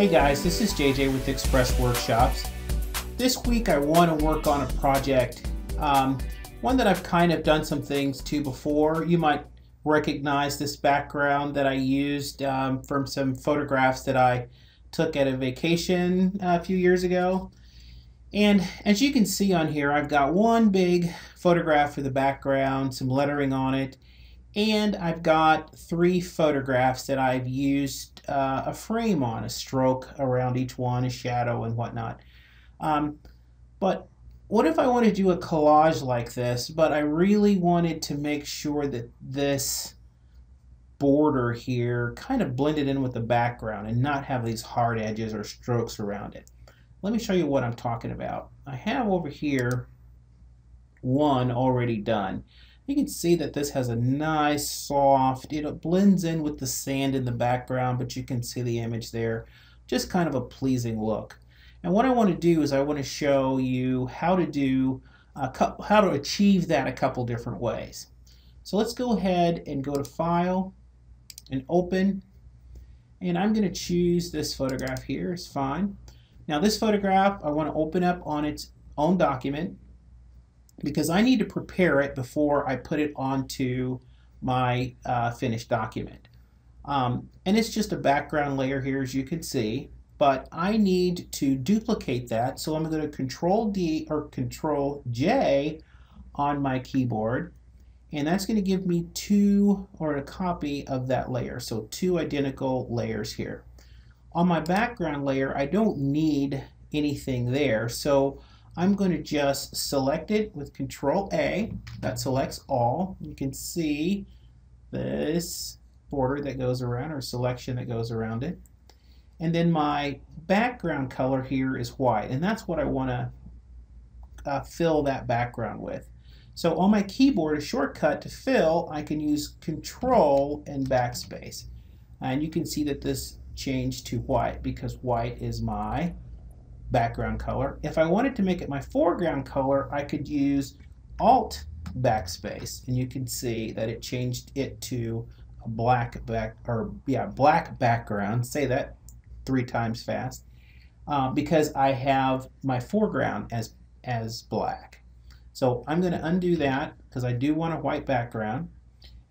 Hey guys, this is JJ with Express Workshops. This week I want to work on a project, um, one that I've kind of done some things to before. You might recognize this background that I used um, from some photographs that I took at a vacation a few years ago. And as you can see on here, I've got one big photograph for the background, some lettering on it, and I've got three photographs that I've used uh, a frame on, a stroke around each one, a shadow and whatnot. Um, but what if I want to do a collage like this, but I really wanted to make sure that this border here kind of blended in with the background and not have these hard edges or strokes around it. Let me show you what I'm talking about. I have over here one already done. You can see that this has a nice soft, it blends in with the sand in the background, but you can see the image there. Just kind of a pleasing look. And what I want to do is I want to show you how to do how to achieve that a couple different ways. So let's go ahead and go to File and Open. And I'm going to choose this photograph here. It's fine. Now this photograph I want to open up on its own document because I need to prepare it before I put it onto my uh, finished document. Um, and it's just a background layer here as you can see, but I need to duplicate that. So I'm going to control D or control J on my keyboard and that's going to give me two or a copy of that layer. So two identical layers here. On my background layer, I don't need anything there. So I'm going to just select it with Control A. That selects all. You can see this border that goes around or selection that goes around it. And then my background color here is white. And that's what I want to uh, fill that background with. So on my keyboard, a shortcut to fill, I can use Control and Backspace. And you can see that this changed to white because white is my background color. If I wanted to make it my foreground color, I could use Alt backspace, and you can see that it changed it to a black back or yeah black background. Say that three times fast, uh, because I have my foreground as as black. So I'm going to undo that because I do want a white background.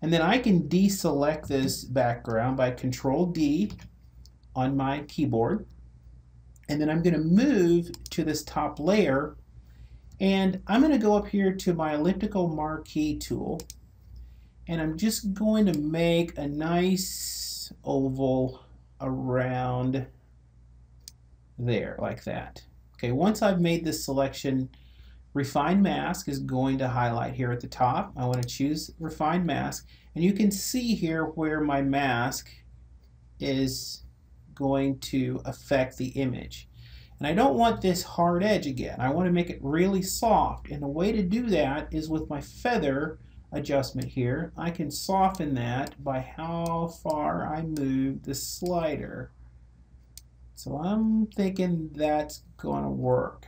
And then I can deselect this background by Control D on my keyboard. And then I'm going to move to this top layer and I'm going to go up here to my elliptical marquee tool and I'm just going to make a nice oval around there like that. Okay, once I've made this selection, Refine Mask is going to highlight here at the top. I want to choose Refine Mask and you can see here where my mask is going to affect the image. And I don't want this hard edge again. I want to make it really soft. And the way to do that is with my feather adjustment here. I can soften that by how far I move the slider. So I'm thinking that's going to work.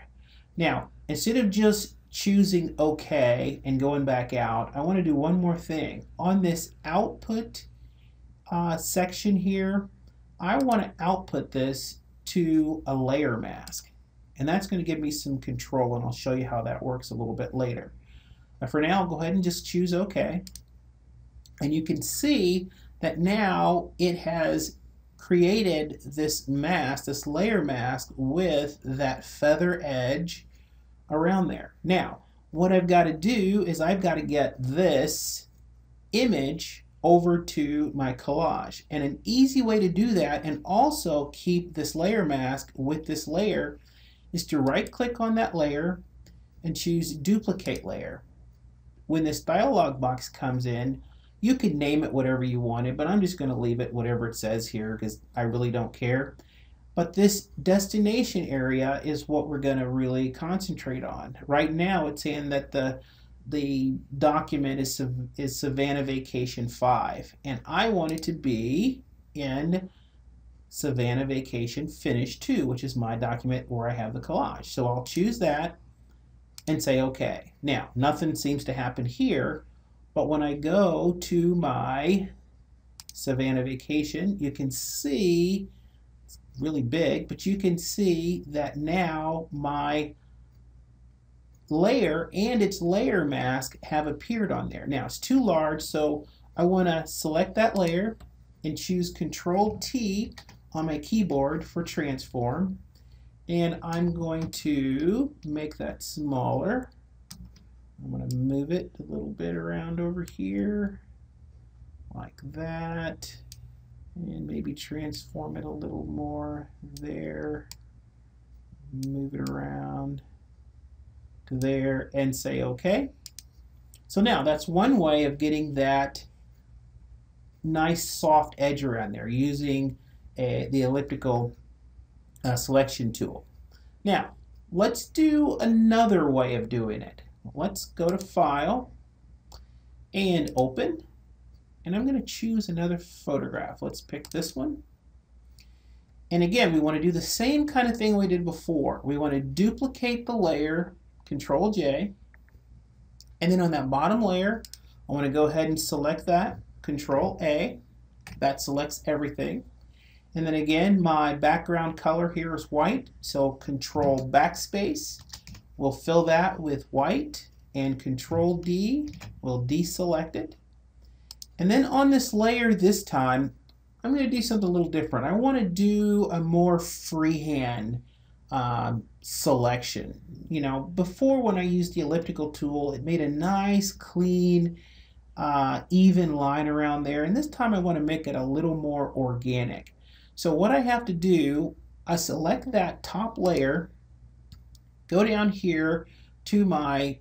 Now, instead of just choosing OK and going back out, I want to do one more thing. On this output uh, section here, I want to output this to a layer mask. And that's going to give me some control, and I'll show you how that works a little bit later. But for now, I'll go ahead and just choose OK. And you can see that now it has created this mask, this layer mask, with that feather edge around there. Now, what I've got to do is I've got to get this image over to my collage. And an easy way to do that and also keep this layer mask with this layer is to right click on that layer and choose duplicate layer. When this dialog box comes in, you can name it whatever you wanted, but I'm just going to leave it whatever it says here because I really don't care. But this destination area is what we're going to really concentrate on. Right now it's saying that the the document is, is Savannah Vacation 5, and I want it to be in Savannah Vacation Finish 2, which is my document where I have the collage. So I'll choose that and say OK. Now, nothing seems to happen here, but when I go to my Savannah Vacation, you can see it's really big, but you can see that now my layer and its layer mask have appeared on there. Now it's too large, so I want to select that layer and choose Control T on my keyboard for transform. And I'm going to make that smaller. I'm going to move it a little bit around over here like that and maybe transform it a little more there move it around there and say OK so now that's one way of getting that nice soft edge around there using a, the elliptical uh, selection tool now let's do another way of doing it let's go to file and open and I'm going to choose another photograph. Let's pick this one. And again, we want to do the same kind of thing we did before. We want to duplicate the layer, Control J, and then on that bottom layer, I want to go ahead and select that, Control A. That selects everything. And then again, my background color here is white, so Control Backspace will fill that with white, and Control D will deselect it. And then on this layer this time, I'm going to do something a little different. I want to do a more freehand um, selection. You know, before when I used the elliptical tool, it made a nice, clean, uh, even line around there. And this time I want to make it a little more organic. So what I have to do, I select that top layer, go down here to my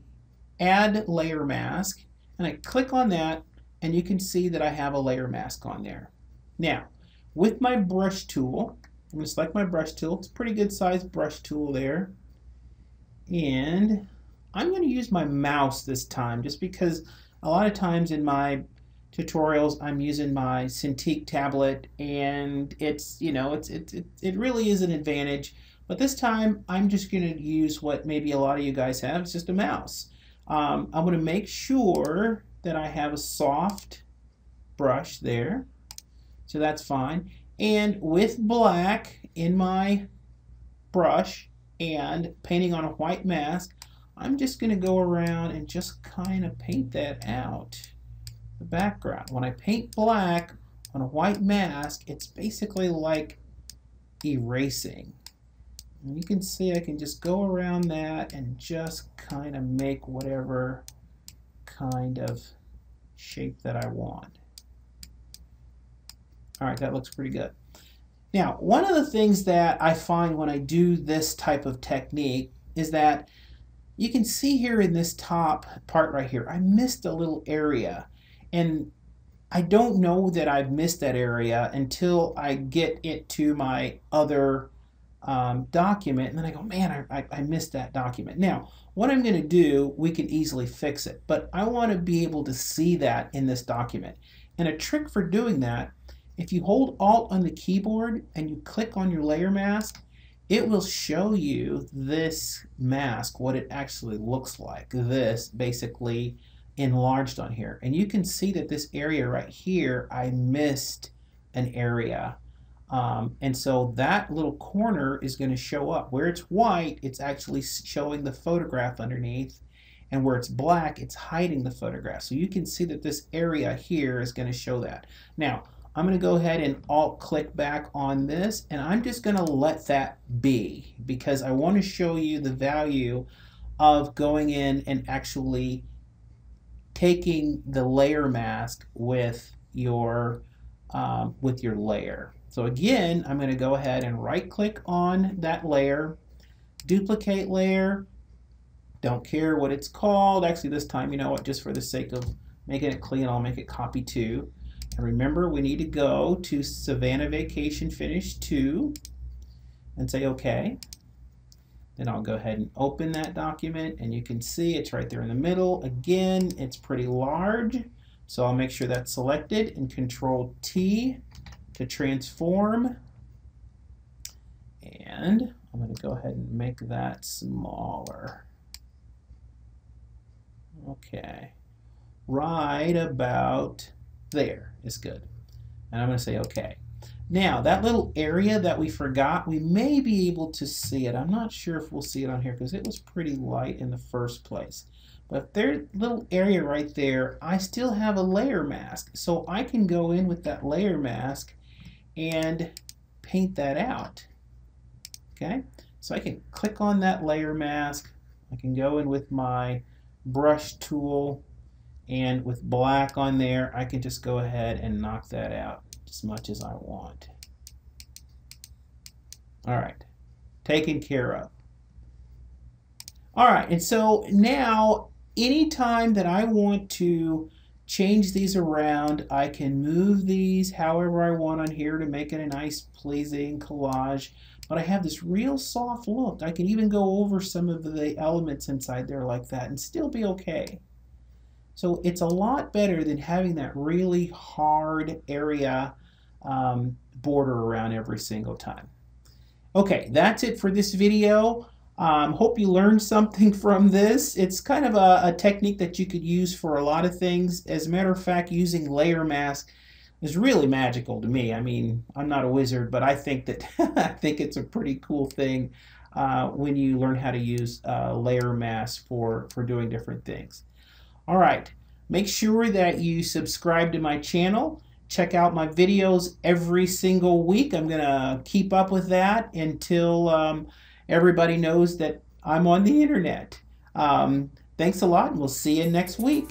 add layer mask, and I click on that and you can see that I have a layer mask on there. Now, with my brush tool, I'm going to select my brush tool. It's a pretty good sized brush tool there. And I'm going to use my mouse this time just because a lot of times in my tutorials I'm using my Cintiq tablet and it's, you know, it's, it, it, it really is an advantage. But this time I'm just going to use what maybe a lot of you guys have. It's just a mouse. Um, I'm going to make sure that I have a soft brush there. So that's fine. And with black in my brush and painting on a white mask, I'm just going to go around and just kind of paint that out, the background. When I paint black on a white mask, it's basically like erasing. And you can see I can just go around that and just kind of make whatever kind of shape that I want. All right, that looks pretty good. Now, one of the things that I find when I do this type of technique is that you can see here in this top part right here, I missed a little area. And I don't know that I've missed that area until I get it to my other um, document. And then I go, man, I, I, I missed that document. Now, what I'm going to do, we can easily fix it, but I want to be able to see that in this document. And a trick for doing that, if you hold Alt on the keyboard and you click on your layer mask, it will show you this mask, what it actually looks like. This basically enlarged on here. And you can see that this area right here, I missed an area. Um, and so that little corner is going to show up. Where it's white, it's actually showing the photograph underneath. And where it's black, it's hiding the photograph. So you can see that this area here is going to show that. Now, I'm going to go ahead and alt click back on this and I'm just going to let that be because I want to show you the value of going in and actually taking the layer mask with your um, with your layer. So again, I'm going to go ahead and right click on that layer, duplicate layer, don't care what it's called. Actually, this time, you know what, just for the sake of making it clean, I'll make it copy to. And remember, we need to go to Savannah Vacation Finish 2 and say OK. Then I'll go ahead and open that document and you can see it's right there in the middle. Again, it's pretty large. So I'll make sure that's selected and Control T to transform. And I'm going to go ahead and make that smaller. Okay. Right about there is good. And I'm going to say OK. Now, that little area that we forgot, we may be able to see it. I'm not sure if we'll see it on here because it was pretty light in the first place. But there's little area right there, I still have a layer mask. So I can go in with that layer mask and paint that out. Okay, so I can click on that layer mask. I can go in with my brush tool and with black on there, I can just go ahead and knock that out as much as I want. All right, taken care of. All right, and so now anytime that I want to change these around, I can move these however I want on here to make it a nice pleasing collage. But I have this real soft look. I can even go over some of the elements inside there like that and still be okay. So it's a lot better than having that really hard area um, border around every single time. Okay, that's it for this video. Um, hope you learned something from this. It's kind of a, a, technique that you could use for a lot of things. As a matter of fact, using layer mask is really magical to me. I mean, I'm not a wizard, but I think that I think it's a pretty cool thing uh, when you learn how to use uh, layer mask for, for doing different things. All right, make sure that you subscribe to my channel. Check out my videos every single week. I'm going to keep up with that until um, everybody knows that I'm on the internet. Um, thanks a lot, and we'll see you next week.